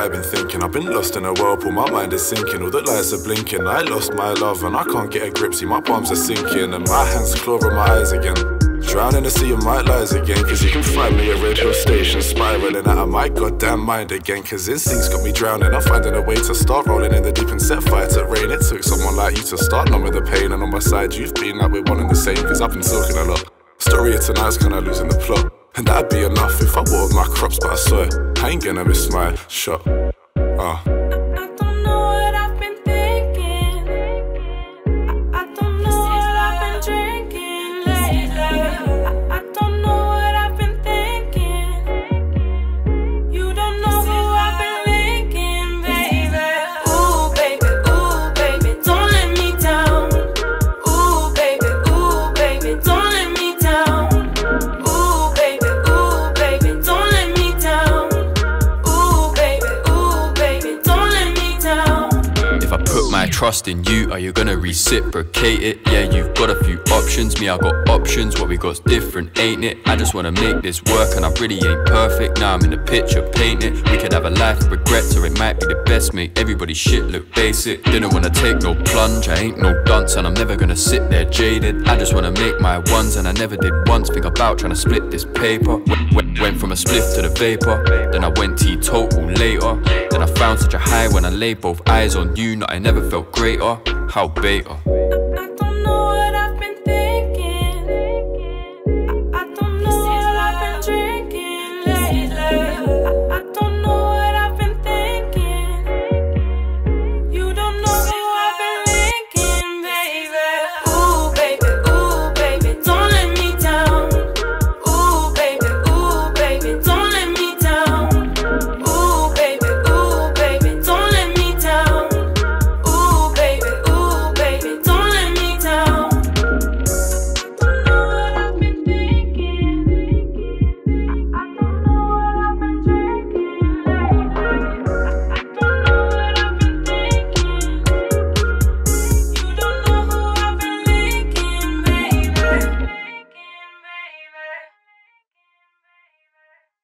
what have been thinking? I've been lost in a whirlpool, my mind is sinking. All the lights are blinking. I lost my love and I can't get a grip. See, my palms are sinking and my hands clawing my eyes again. Drown in the sea of my lies again Cause you can find me at radio station Spiraling out of my goddamn mind again Cause instincts got me drowning I'm finding a way to start rolling in the deep and set fire to rain It took someone like you to start numbing the pain And on my side you've been like we're one and the same Cause I've been talking a lot Story of tonight's kinda losing the plot And that'd be enough if I watered my crops But I swear, I ain't gonna miss my shot uh. Trust in you, are you gonna reciprocate it? Yeah, you've got a few options, me I got options, what we got's different, ain't it? I just wanna make this work and I really ain't perfect, now I'm in the picture painting. We could have a life of regrets or it might be the best, make everybody shit look basic. Didn't wanna take no plunge, I ain't no dunce and I'm never gonna sit there jaded. I just wanna make my ones and I never did once. Think about trying to split this paper. Went, went from a spliff to the vapor, then I went teetotal later. Then I found such a high when I laid both eyes on you, not I never felt greater, how beta